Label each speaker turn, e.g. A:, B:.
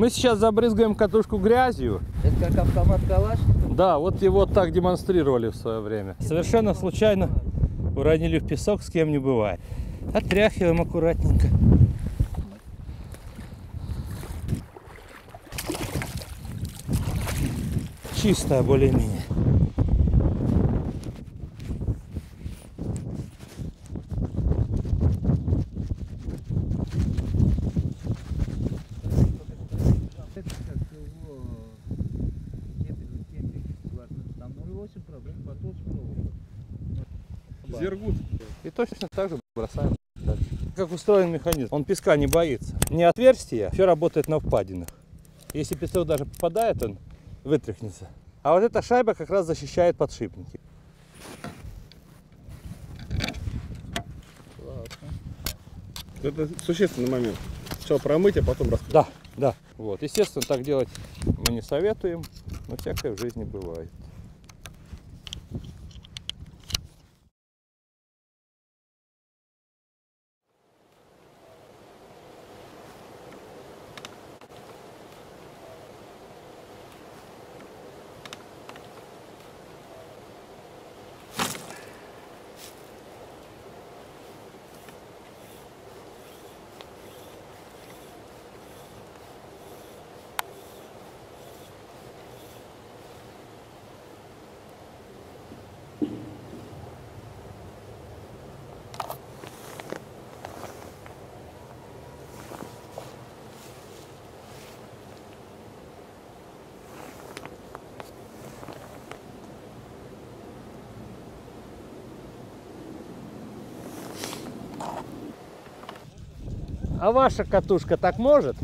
A: Мы сейчас забрызгаем катушку грязью.
B: Это как автомат калаш?
A: Да, вот его так демонстрировали в свое время. Совершенно случайно уронили в песок, с кем не бывает. Отряхиваем аккуратненько. Чистая более-менее.
B: 8 проблем, потом снова.
C: Зергут.
A: И точно так же бросаем. Как устроен механизм? Он песка не боится. Не отверстия, все работает на впадинах. Если песок даже попадает, он вытряхнется. А вот эта шайба как раз защищает подшипники.
C: Это существенный момент. Сначала промыть, а потом раскрыть.
A: Да, да. Вот. Естественно, так делать мы не советуем, но всякое в жизни бывает. А ваша катушка так может?